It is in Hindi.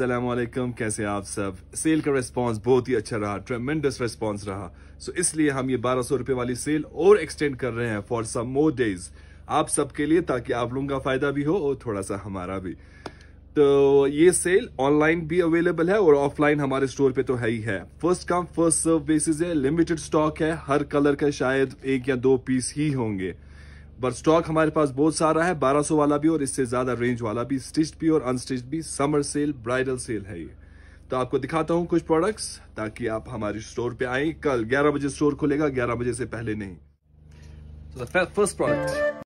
वालेकुम कैसे आप सब? सेल का रिस्पांस बहुत ही अच्छा रहा ट्रेमेंडस रिस्पांस रहा। सो so, इसलिए हम ये बारह सौ रुपए वाली सेल और एक्सटेंड कर रहे हैं फॉर सम मोर डेज़ आप सबके लिए ताकि आप लोगों का फ़ायदा भी हो और थोड़ा सा हमारा भी। तो ये सेल ऑनलाइन भी अवेलेबल है और ऑफलाइन हमारे स्टोर पे तो है ही है। First come first serve basis है लिमिटेड स्टॉक है हर कलर का शायद एक या दो पीस ही होंगे। बट स्टॉक हमारे पास बहुत सारा है 1200 वाला भी और इससे ज़्यादा रेंज वाला भी स्टिच्ड भी और अनस्टिच्ड भी समर सेल ब्राइडल सेल है ये। तो आपको दिखाता हूँ कुछ प्रोडक्ट्स ताकि आप हमारे स्टोर पे आए। कल 11 बजे स्टोर खुलेगा 11 बजे से पहले नहीं। First product